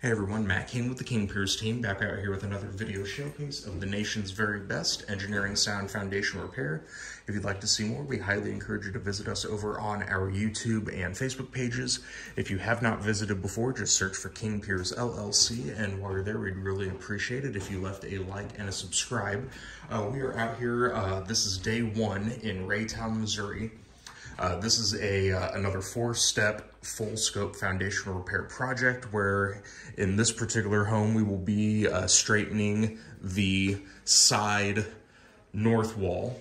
Hey everyone, Matt King with the King Piers team, back out here with another video showcase of the nation's very best engineering sound foundation repair. If you'd like to see more, we highly encourage you to visit us over on our YouTube and Facebook pages. If you have not visited before, just search for King Piers LLC, and while you're there, we'd really appreciate it if you left a like and a subscribe. Uh, we are out here, uh, this is day one in Raytown, Missouri. Uh, this is a uh, another four-step full scope foundation repair project where in this particular home we will be uh, straightening the side north wall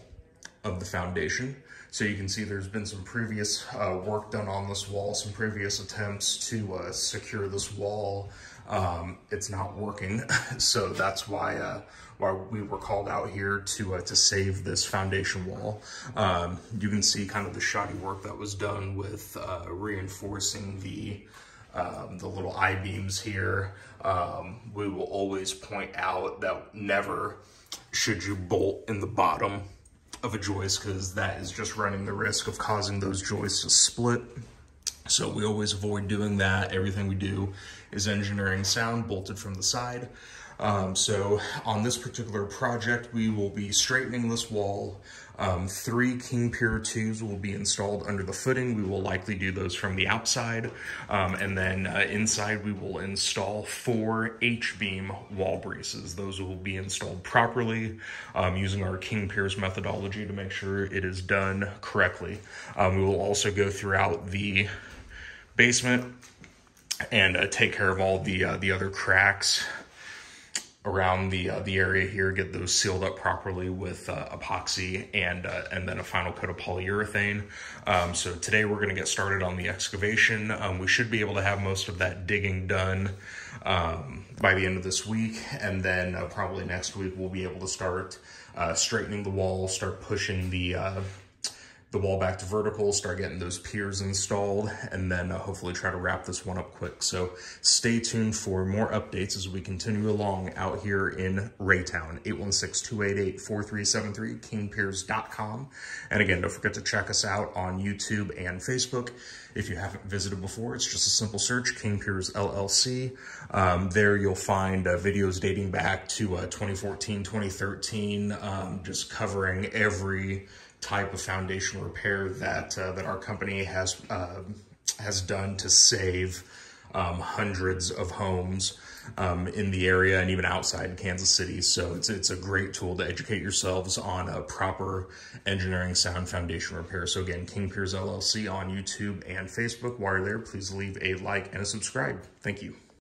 of the foundation. So you can see there's been some previous uh, work done on this wall, some previous attempts to uh, secure this wall. Um, it's not working, so that's why uh, why we were called out here to uh, to save this foundation wall. Um, you can see kind of the shoddy work that was done with uh, reinforcing the um, the little I-beams here. Um, we will always point out that never should you bolt in the bottom of a joist because that is just running the risk of causing those joists to split. So we always avoid doing that. Everything we do is engineering sound bolted from the side. Um, so on this particular project, we will be straightening this wall. Um, three King Pier 2s will be installed under the footing. We will likely do those from the outside. Um, and then uh, inside, we will install four H-beam wall braces. Those will be installed properly um, using our King Piers methodology to make sure it is done correctly. Um, we will also go throughout the basement and uh, take care of all the uh, the other cracks around the uh, the area here, get those sealed up properly with uh, epoxy and uh, and then a final coat of polyurethane. Um, so today we're going to get started on the excavation. Um, we should be able to have most of that digging done um, by the end of this week, and then uh, probably next week we'll be able to start uh, straightening the wall, start pushing the uh, the wall back to vertical, start getting those piers installed, and then uh, hopefully try to wrap this one up quick. So stay tuned for more updates as we continue along out here in Raytown, 816-288-4373, kingpiers.com. And again, don't forget to check us out on YouTube and Facebook. If you haven't visited before, it's just a simple search, King Piers LLC. Um, there you'll find uh, videos dating back to uh, 2014, 2013, um, just covering every type of foundation repair that uh, that our company has uh, has done to save um, hundreds of homes um, in the area and even outside Kansas City. So it's it's a great tool to educate yourselves on a proper engineering sound foundation repair. So again, King Piers LLC on YouTube and Facebook. While you're there, please leave a like and a subscribe. Thank you.